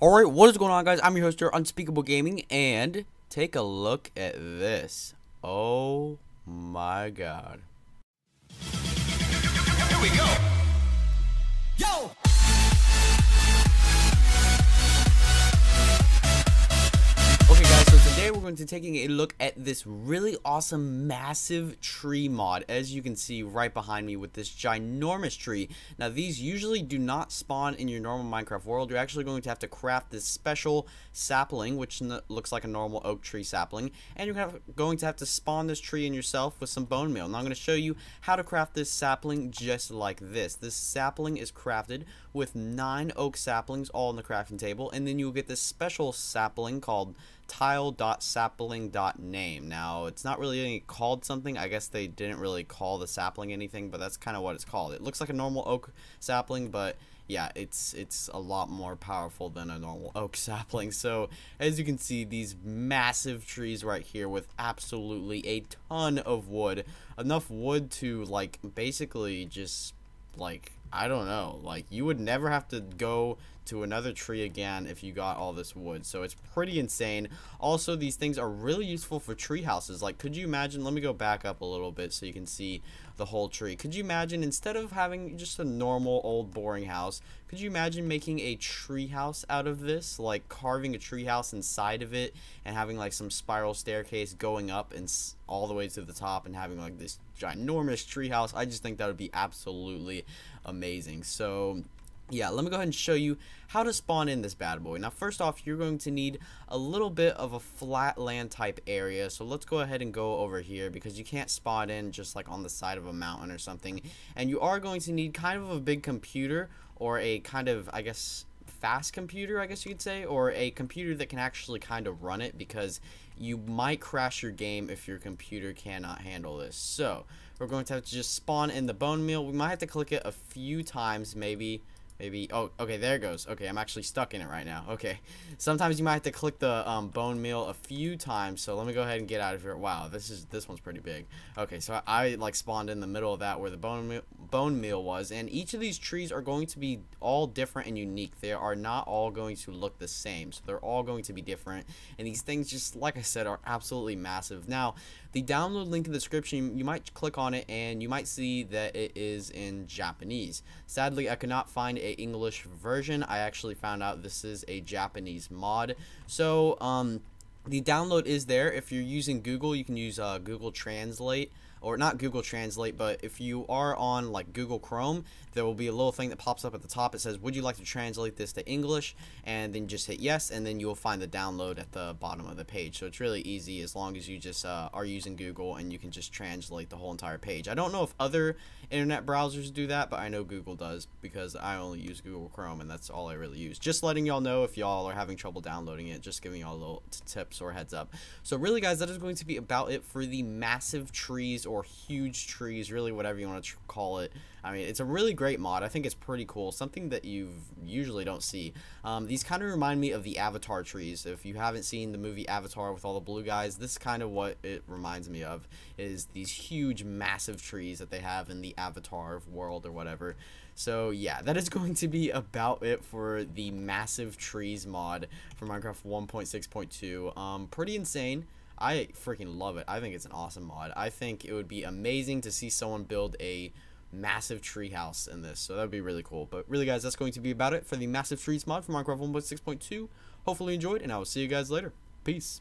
Alright, what is going on guys? I'm your host here, Unspeakable Gaming, and take a look at this. Oh my god. Here we go. Yo. Going to taking a look at this really awesome massive tree mod as you can see right behind me with this ginormous tree. Now these usually do not spawn in your normal Minecraft world. You're actually going to have to craft this special sapling which looks like a normal oak tree sapling and you're going to have to spawn this tree in yourself with some bone meal. Now I'm going to show you how to craft this sapling just like this. This sapling is crafted with nine oak saplings all on the crafting table and then you'll get this special sapling called tile.sapling.name. Now, it's not really called something. I guess they didn't really call the sapling anything, but that's kind of what it's called. It looks like a normal oak sapling, but yeah, it's it's a lot more powerful than a normal oak sapling. So, as you can see, these massive trees right here with absolutely a ton of wood. Enough wood to, like, basically just, like, I don't know. Like, you would never have to go to another tree again if you got all this wood. So it's pretty insane. Also, these things are really useful for tree houses. Like, could you imagine? Let me go back up a little bit so you can see the whole tree. Could you imagine instead of having just a normal old boring house, could you imagine making a tree house out of this? Like carving a tree house inside of it and having like some spiral staircase going up and all the way to the top and having like this ginormous tree house. I just think that would be absolutely amazing. So yeah, let me go ahead and show you how to spawn in this bad boy. Now, first off, you're going to need a little bit of a flat land type area. So let's go ahead and go over here because you can't spawn in just like on the side of a mountain or something. And you are going to need kind of a big computer or a kind of, I guess, fast computer, I guess you could say, or a computer that can actually kind of run it because you might crash your game if your computer cannot handle this. So, we're going to have to just spawn in the bone meal. We might have to click it a few times, maybe Maybe, oh, okay, there goes. Okay, I'm actually stuck in it right now. Okay, sometimes you might have to click the um, bone meal a few times, so let me go ahead and get out of here. Wow, this is this one's pretty big. Okay, so I, I like spawned in the middle of that where the bone meal, bone meal was, and each of these trees are going to be all different and unique. They are not all going to look the same, so they're all going to be different, and these things just, like I said, are absolutely massive. Now, the download link in the description, you might click on it and you might see that it is in Japanese. Sadly, I could not find a English version. I actually found out this is a Japanese mod. So, um, the download is there. If you're using Google, you can use uh, Google Translate or not Google Translate, but if you are on like Google Chrome, there will be a little thing that pops up at the top. It says, would you like to translate this to English? And then just hit yes, and then you will find the download at the bottom of the page. So it's really easy as long as you just uh, are using Google and you can just translate the whole entire page. I don't know if other internet browsers do that, but I know Google does because I only use Google Chrome and that's all I really use. Just letting y'all know if y'all are having trouble downloading it, just giving y'all a little tips or heads up. So really guys, that is going to be about it for the massive trees or huge trees, really whatever you want to call it. I mean, it's a really great mod. I think it's pretty cool. Something that you usually don't see. Um, these kind of remind me of the Avatar trees. If you haven't seen the movie Avatar with all the blue guys, this is kind of what it reminds me of. Is these huge, massive trees that they have in the Avatar world or whatever. So yeah, that is going to be about it for the massive trees mod for Minecraft 1.6.2. Um, pretty insane. I freaking love it. I think it's an awesome mod. I think it would be amazing to see someone build a massive tree house in this. So that would be really cool. But really, guys, that's going to be about it for the massive trees mod for Minecraft 1.6.2. Hopefully you enjoyed, and I will see you guys later. Peace.